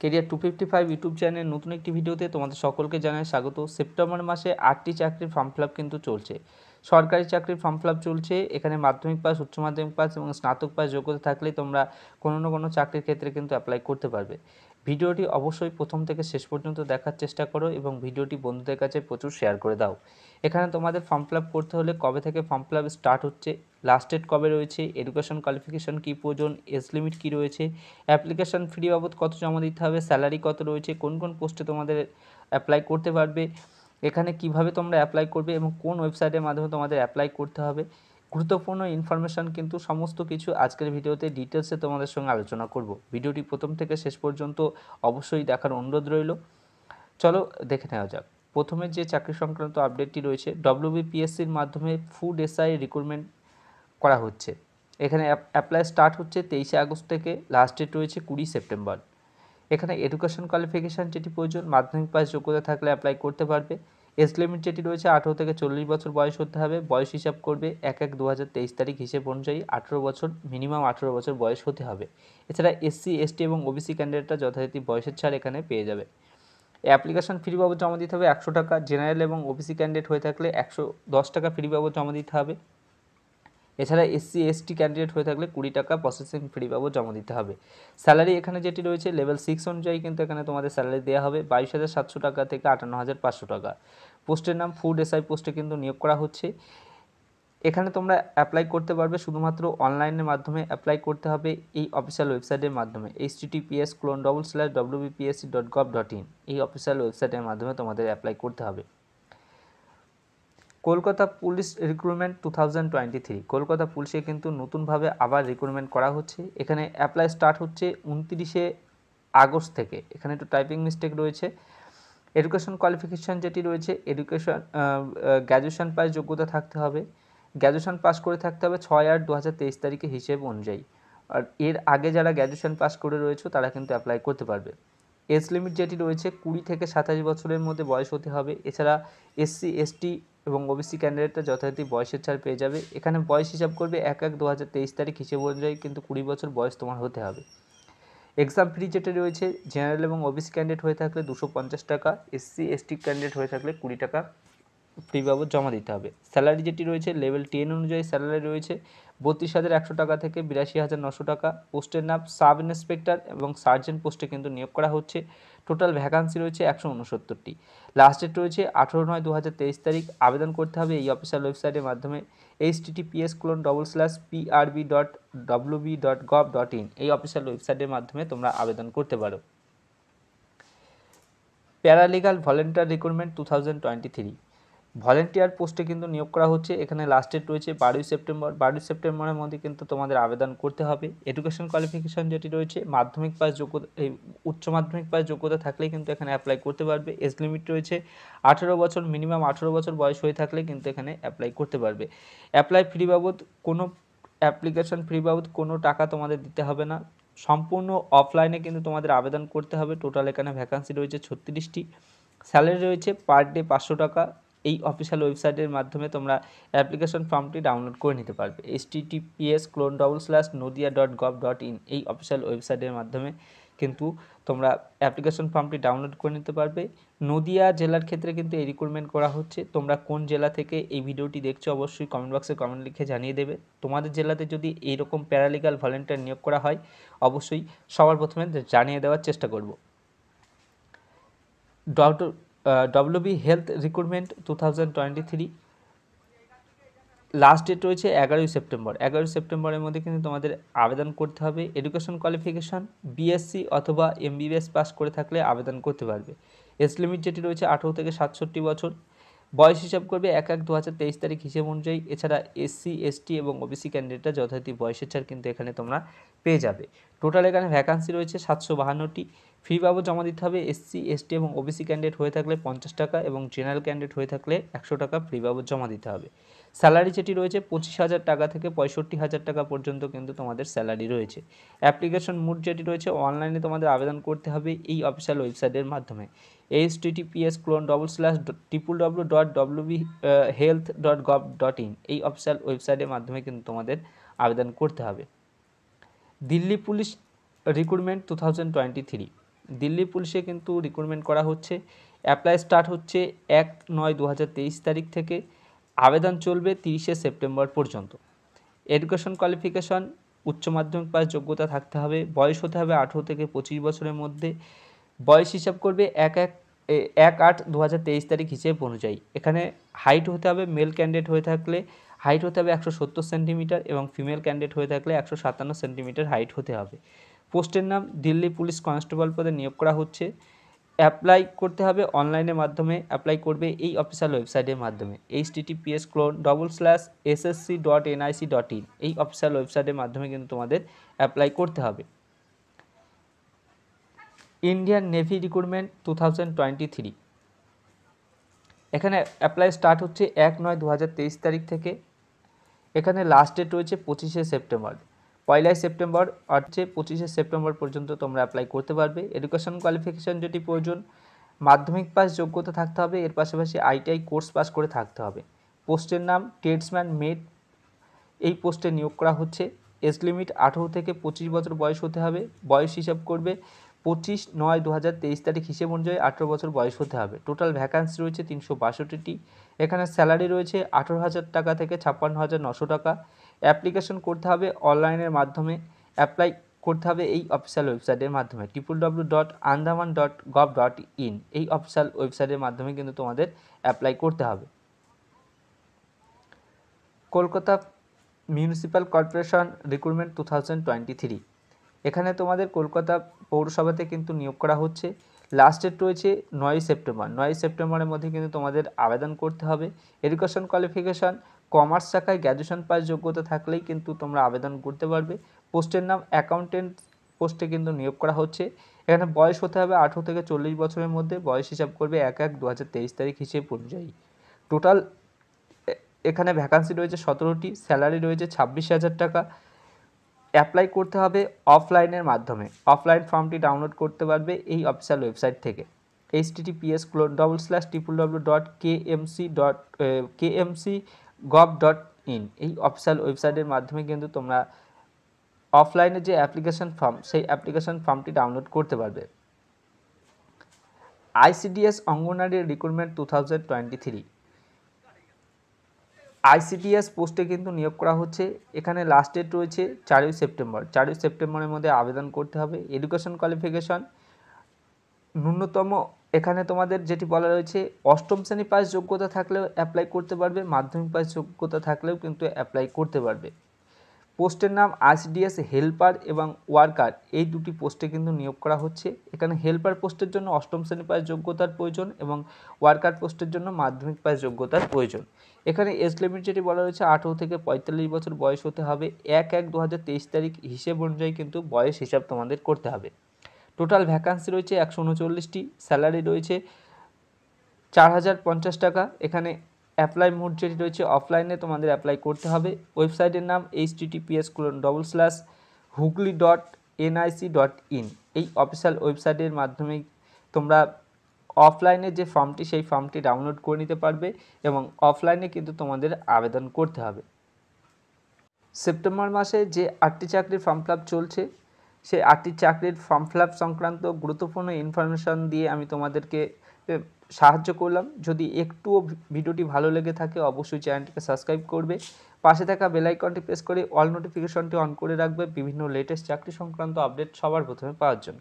Career two fifty five YouTube channel নতুন একটি ভিডিওতে তোমাদের সকলকে জানাই স্বাগত। সেপ্টেম্বর মাসে আটটি চাকরির ফর্ম ফিল কিন্তু চলছে। সরকারি চাকরির ফর্ম ফিল চলছে, এখানে মাধ্যমিক পাস উচ্চ মাধ্যমিক পাস এবং স্নাতক পাস যোগ্যতা থাকলে তোমরা কোনো না কোনো চাকরির ক্ষেত্রে কিন্তু অ্যাপ্লাই করতে পারবে। ভিডিওটি অবশ্যই প্রথম থেকে শেষ পর্যন্ত দেখার চেষ্টা করো এবং ভিডিওটি বন্ধুদের কাছে প্রচুর শেয়ার করে দাও। এখানে তোমাদের ফর্ম ফিল করতে হলে কবে থেকে ফর্ম ফিল স্টার্ট হচ্ছে লাস্ট ডেট কবে রয়েছে এডুকেশন কোয়ালিফিকেশন কী প্রয়োজন এজ লিমিট কী রয়েছে অ্যাপ্লিকেশন ফ্রি বাবদ কত জমা দিতে হবে স্যালারি কত রয়েছে, কোন কোন পোস্টে তোমাদের অ্যাপ্লাই করতে পারবে, এখানে কীভাবে তোমরা অ্যাপ্লাই করবে এবং কোন ওয়েবসাইটের মাধ্যমে তোমাদের অ্যাপ্লাই করতে হবে। গুরুত্বপূর্ণ ইনফরমেশান কিন্তু সমস্ত কিছু আজকের ভিডিওতে ডিটেলসে তোমাদের সঙ্গে আলোচনা করব। ভিডিওটি প্রথম থেকে শেষ পর্যন্ত অবশ্যই দেখার অনুরোধ রইল। চলো দেখে নেওয়া যাক। প্রথমে যে চাকরি সংক্রান্ত আপডেটটি রয়েছে ডব্লিউবিপিএসসির মাধ্যমে ফুড এসআই রিক্রুটমেন্ট করা হচ্ছে। এখানে অ্যাপ্লাই স্টার্ট হচ্ছে তেইশে আগস্ট থেকে লাস্ট ডেট রয়েছে কুড়ি সেপ্টেম্বর। এখানে এডুকেশন কোয়ালিফিকেশান যেটি প্রয়োজন, মাধ্যমিক পাস যোগ্যতা থাকলে অ্যাপ্লাই করতে পারবে। এজ লিমিট যেটি রয়েছে, আঠেরো থেকে চল্লিশ বছর বয়স হতে হবে। বয়স হিসাব করবে এক এক দু তারিখ হিসেব অনুযায়ী আঠেরো বছর মিনিমাম আঠেরো বছর বয়স হতে হবে। এছাড়া এসসি এসটি এবং ওবিসি ক্যান্ডিডেটরা যথারীতি বয়সের ছাড় এখানে পেয়ে যাবে। অ্যাপ্লিকেশন ফ্রি বাবদ জমা দিতে হবে একশো টাকা। জেনারেল এবং ওবিসি ক্যান্ডিডেট হয়ে থাকলে একশো দশ টাকা ফ্রি বাবদ জমা দিতে হবে। এছাড়া এসসি এসটি ক্যান্ডিডেট হয়ে থাকলে কুড়ি টাকা প্রসেসিং ফ্রি বাবদ জমা দিতে হবে। স্যালারি এখানে যেটি রয়েছে লেভেল সিক্স অনুযায়ী কিন্তু এখানে তোমাদের স্যালারি দেওয়া হবে বাইশ হাজার সাতশো টাকা থেকে আটান্ন হাজার পাঁচশো টাকা। পোস্টের নাম ফুড এসআই পোস্টে কিন্তু নিয়োগ করা হচ্ছে। এখানে তোমরা অ্যাপ্লাই করতে পারবে, শুধুমাত্র অনলাইনের মাধ্যমে অ্যাপ্লাই করতে হবে এই অফিসিয়াল ওয়েবসাইটের মাধ্যমে। H TTPS colon double slash WBPSC dot gov dot in এই অফিসিয়াল ওয়েবসাইটের মাধ্যমে তোমাদের অ্যাপ্লাই করতে হবে। Kolkata police recruitment two thousand twenty three Kolkata পুলিশে কিন্তু নতুনভাবে আবার রিক্রুটমেন্ট করা হচ্ছে। এখানে অ্যাপ্লাই স্টার্ট হচ্ছে উনতিরিশে আগস্ট থেকে। এখানে একটু টাইপিং মিস্টেক রয়েছে। এডুকেশন কোয়ালিফিকেশান যেটি রয়েছে এডুকেশন গ্র্যাজুয়েশন পাস যোগ্যতা থাকতে হবে। গ্র্যাজুয়েশন পাস করে থাকতে হবে ছয় আট দু হাজার তেইশ তারিখে হিসেব অনুযায়ী। আর এর আগে যারা গ্র্যাজুয়েশন পাস করে রয়েছে, তারা কিন্তু অ্যাপ্লাই করতে পারবে। এজ লিমিট যেটি রয়েছে, কুড়ি থেকে সাতাশ বছরের মধ্যে বয়স হতে হবে। এছাড়া এসসি এসটি এবং ওবিসি ক্যান্ডিডেটরা যথারীতি বয়সের ছাড় পেয়ে যাবে। এখানে বয়স হিসাব করবে এক এক দু তারিখ হিসেব অনুযায়ী কিন্তু কুড়ি বছর বয়স তোমার হতে হবে। এক্সাম ফি যেটা রয়েছে। জেনারেল এবং ওবিসি ক্যান্ডিডেট হয়ে থাকলে দুশো টাকা এসসি এসটি ক্যান্ডিডেট হয়ে থাকলে কুড়ি টাকা। ফ্রি বাবদ জমা দিতে হবে। স্যালারি যেটি রয়েছে লেভেল টেন অনুযায়ী স্যালারি রয়েছে বত্রিশ হাজার একশো টাকা থেকে বিরাশি হাজার নশো টাকা। পোস্টের নাম সাব ইন্সপেক্টর এবং সার্জেন্ট পোস্টে কিন্তু নিয়োগ করা হচ্ছে। টোটাল ভ্যাকান্সি রয়েছে একশো উনসত্তরটি। লাস্ট ডেট রয়েছে আঠেরো নয় দু হাজার তেইশ তারিখ। আবেদন করতে হবে এই অফিসিয়াল ওয়েবসাইটের মাধ্যমে H TTPS colon double slash PRB dot WB dot gov dot in এই অফিসিয়াল ওয়েবসাইটের মাধ্যমে তোমরা আবেদন করতে পারো। Paralegal volunteer recruitment two thousand twenty three volunteer পোস্টে কিন্তু নিয়োগ করা হচ্ছে। এখানে লাস্ট ডেট রয়েছে বারোই সেপ্টেম্বর। বারোই সেপ্টেম্বরের মধ্যে কিন্তু তোমাদের আবেদন করতে হবে। এডুকেশন কোয়ালিফিকেশান যেটি রয়েছে, মাধ্যমিক পাস যোগ্যতা, এই উচ্চ মাধ্যমিক পাস যোগ্যতা থাকলেই কিন্তু এখানে অ্যাপ্লাই করতে পারবে। এজ লিমিট রয়েছে আঠেরো বছর মিনিমাম আঠেরো বছর বয়স হয়ে থাকলে কিন্তু এখানে অ্যাপ্লাই করতে পারবে। অ্যাপ্লাই ফ্রি বাবদ, কোনো অ্যাপ্লিকেশন ফ্রি বাবদ কোনো টাকা তোমাদের দিতে হবে না। সম্পূর্ণ অফলাইনে কিন্তু তোমাদের আবেদন করতে হবে। টোটাল এখানে ভ্যাকান্সি রয়েছে ছত্রিশটি। স্যালারি রয়েছে পার ডে পাঁচশো টাকা। এই অফিসিয়াল ওয়েবসাইটের মাধ্যমে তোমরা অ্যাপ্লিকেশন ফর্মটি ডাউনলোড করে নিতে পারবে। H TTPS colon double slash Nadia dot gov dot in এই অফিসিয়াল ওয়েবসাইটের মাধ্যমে কিন্তু তোমরা অ্যাপ্লিকেশন ফর্মটি ডাউনলোড করে নিতে পারবে। নদিয়া জেলার ক্ষেত্রে কিন্তু এই রিক্রুটমেন্ট করা হচ্ছে। তোমরা কোন জেলা থেকে এই ভিডিওটি দেখছ অবশ্যই কমেন্ট বক্সে কমেন্ট লিখে জানিয়ে দেবে। তোমাদের জেলাতে যদি এইরকম প্যারালিগাল ভলেন্টিয়ার নিয়োগ করা হয়, অবশ্যই সবার প্রথমে জানিয়ে দেওয়ার চেষ্টা করব। Doctor WB health recruitment two thousand twenty three last date রয়েছে এগারোই সেপ্টেম্বর এগারোই সেপ্টেম্বরের মধ্যে কিন্তু তোমাদের আবেদন করতে হবে। এডুকেশন কোয়ালিফিকেশান বিএসসি অথবা এমবিবিএস পাস করে থাকলে আবেদন করতে পারবে। এজ লিমিট যেটি রয়েছে আঠেরো থেকে সাতষট্টি বছর। বয়স হিসাব করবে এক এক দু হাজার তেইশ তারিখ হিসেব অনুযায়ী। এছাড়া এসসি এসটি এবং ওবিসি ক্যান্ডিডেটরা যথারীতি বয়সের ছাড় কিন্তু এখানে তোমরা পেয়ে যাবে। টোটাল এখানে ভ্যাকান্সি রয়েছে সাতশো বাহান্নটি। ফি বাবদ জমা দিতে হবে এসসি, এসটি এবং ওবিসি ক্যান্ডিডেট হয়ে থাকলে পঞ্চাশ টাকা এবং জেনারেল ক্যান্ডিডেট হয়ে থাকলে একশো টাকা ফ্রি বাবদ জমা দিতে হবে। স্যালারি যেটি রয়েছে পঁচিশ হাজার টাকা থেকে পঁয়ষট্টি হাজার টাকা পর্যন্ত কিন্তু তোমাদের স্যালারি রয়েছে। অ্যাপ্লিকেশন মুড যেটি রয়েছে অনলাইনে তোমাদের আবেদন করতে হবে এই অফিসিয়াল ওয়েবসাইটের মাধ্যমে। H TTPS colon double slash triple W dot WB health dot gov dot in এই অফিসিয়াল ওয়েবসাইটের মাধ্যমে কিন্তু তোমাদের আবেদন করতে হবে। Delhi police recruitment two thousand twenty three Delhi পুলিশে কিন্তু রিক্রুটমেন্ট করা হচ্ছে। অ্যাপ্লাই স্টার্ট হচ্ছে এক নয় দু তারিখ থেকে। আবেদন চলবে তিরিশে সেপ্টেম্বর পর্যন্ত। এডুকেশন কোয়ালিফিকেশন উচ্চ মাধ্যমিক পাস যোগ্যতা থাকতে হবে। বয়স হতে হবে আঠেরো থেকে পঁচিশ বছরের মধ্যে। বয়স হিসাব করবে এক এক এক আট দু তারিখ হিসেব অনুযায়ী। এখানে হাইট হতে হবে মেল ক্যান্ডিডেট হয়ে থাকলে হাইট হতে হবে একশো সত্তর সেন্টিমিটার এবং ফিমেল ক্যান্ডিডেট হয়ে থাকলে একশো সাতান্ন সেন্টিমিটার হাইট হতে হবে। পোস্টের নাম দিল্লি পুলিশ কনস্টেবল পদে নিয়োগ করা হচ্ছে। অ্যাপ্লাই করতে হবে অনলাইনের মাধ্যমে। অ্যাপ্লাই করবে এই অফিসিয়াল ওয়েবসাইটের মাধ্যমে। H TTPS colon double slash SSC dot NIC dot in এই অফিসিয়াল ওয়েবসাইটের মাধ্যমে কিন্তু তোমাদের অ্যাপ্লাই করতে হবে। Indian navy recruitment two thousand twenty three. এখানে অ্যাপ্লাই স্টার্ট হচ্ছে এক নয় দু তারিখ থেকে। এখানে লাস্ট ডেট রয়েছে পঁচিশে সেপ্টেম্বর। পয়লাই সেপ্টেম্বর হচ্ছে পঁচিশে সেপ্টেম্বর পর্যন্ত তোমরা অ্যাপ্লাই করতে পারবে। এডুকেশন কোয়ালিফিকেশান যেটি প্রয়োজন, মাধ্যমিক পাস যোগ্যতা থাকতে হবে, এর পাশাপাশি আইটিআই কোর্স পাস করে থাকতে হবে। পোস্টের নাম ট্রেডসম্যান মেড এই পোস্টে নিয়োগ করা হচ্ছে। এজ লিমিট আঠেরো থেকে পঁচিশ বছর বয়স হতে হবে। বয়স হিসাব করবে পঁচিশ নয় দু হাজার তেইশ তারিখ হিসেব অনুযায়ী আঠেরো বছর বয়স হতে হবে। টোটাল ভ্যাকান্সি রয়েছে তিনশো বাষট্টিটি। এখানে স্যালারি রয়েছে আঠেরো হাজার টাকা থেকে ছাপ্পান্ন হাজার নশো টাকা। অ্যাপ্লিকেশন করতে হবে, অনলাইনের মাধ্যমে অ্যাপ্লাই করতে হবে এই অফিসিয়াল ওয়েবসাইটের মাধ্যমে। Triple W dot Andaman dot gov dot in এই অফিসিয়াল ওয়েবসাইটের মাধ্যমে কিন্তু তোমাদের অ্যাপ্লাই করতে হবে। Kolkata municipal corporation recruitment two thousand twenty three. এখানে তোমাদের কলকাতা পৌরসভাতে কিন্তু নিয়োগ করা হচ্ছে। লাস্ট ডেট রয়েছে নয় সেপ্টেম্বর। নয় সেপ্টেম্বরের মধ্যে কিন্তু তোমাদের আবেদন করতে হবে। এডুকেশন কোয়ালিফিকেশান কমার্স শাখায় গ্র্যাজুয়েশন পাস যোগ্যতা থাকলেই কিন্তু তোমরা আবেদন করতে পারবে। পোস্টের নাম অ্যাকাউন্টেন্ট পোস্টে কিন্তু নিয়োগ করা হচ্ছে। এখানে বয়স হতে হবে আঠেরো থেকে চল্লিশ বছরের মধ্যে। বয়স হিসাব করবে এক এক দু তারিখ হিসেব অনুযায়ী। টোটাল এখানে ভ্যাকান্সি রয়েছে সতেরোটি স্যালারি রয়েছে ছাব্বিশ হাজার টাকা। অ্যাপ্লাই করতে হবে অফলাইনের মাধ্যমে। অফলাইন ফর্মটি ডাউনলোড করতে পারবে এই অফিসিয়াল ওয়েবসাইট থেকে। H TTPS colon double slash triple W dot K MC dot K MC gov dot in এই অফিসিয়াল ওয়েবসাইটের মাধ্যমে কিন্তু তোমরা অফলাইনে যে অ্যাপ্লিকেশন ফর্ম সেই অ্যাপ্লিকেশন ফর্মটি ডাউনলোড করতে পারবে। ICDS Anganwadi recruitment two thousand twenty three ICDS পোস্টে কিন্তু নিয়োগ করা হচ্ছে। এখানে লাস্ট ডেট রয়েছে চারই সেপ্টেম্বর। চারই সেপ্টেম্বরের মধ্যে আবেদন করতে হবে। এডুকেশন কোয়ালিফিকেশন ন্যূনতম এখানে তোমাদের যেটি বলা রয়েছে, অষ্টম শ্রেণি পাস যোগ্যতা থাকলেও অ্যাপ্লাই করতে পারবে, মাধ্যমিক পাস যোগ্যতা থাকলেও কিন্তু অ্যাপ্লাই করতে পারবে। পোস্টের নাম আইসিডিএস, হেল্পার এবং ওয়ার্কার, এই দুটি পোস্টে কিন্তু নিয়োগ করা হচ্ছে। এখানে হেল্পার পোস্টের জন্য অষ্টম শ্রেণি পাস যোগ্যতার প্রয়োজন এবং ওয়ার্কার পোস্টের জন্য মাধ্যমিক পাস যোগ্যতার প্রয়োজন। এখানে এজ লিমিট যেটি বলা রয়েছে, আঠেরো থেকে পঁয়তাল্লিশ বছর বয়স হতে হবে। এক এক দু তারিখ হিসেব অনুযায়ী কিন্তু বয়স হিসাব তোমাদের করতে হবে। টোটাল ভ্যাকান্সি রয়েছে একশো উনচল্লিশটি স্যালারি রয়েছে চার হাজার পঞ্চাশ টাকা। এখানে অ্যাপ্লাই মোড যেটি রয়েছে অফলাইনে তোমাদের অ্যাপ্লাই করতে হবে। ওয়েবসাইটের নাম H TTPS colon double slash Hooghly dot NIC dot in এই অফিসিয়াল ওয়েবসাইটের মাধ্যমে তোমরা অফলাইনে যে ফর্মটি সেই ফর্মটি ডাউনলোড করে নিতে পারবে এবং অফলাইনে কিন্তু তোমাদের আবেদন করতে হবে। সেপ্টেম্বর মাসে যে আটটি চাকরির ফর্ম ফিল চলছে সেই আটটি চাকরির ফর্ম ফিল সংক্রান্ত গুরুত্বপূর্ণ ইনফরমেশন দিয়ে আমি তোমাদেরকে সাহায্য করলাম। যদি একটুও ভিডিওটি ভালো লেগে থাকে, অবশ্যই চ্যানেলটিকে সাবস্ক্রাইব করবে। পাশে থাকা বেলাইকনটি প্রেস করে অল নোটিফিকেশনটি অন করে রাখবে বিভিন্ন লেটেস্ট চাকরি সংক্রান্ত আপডেট সবার প্রথমে পাওয়ার জন্য।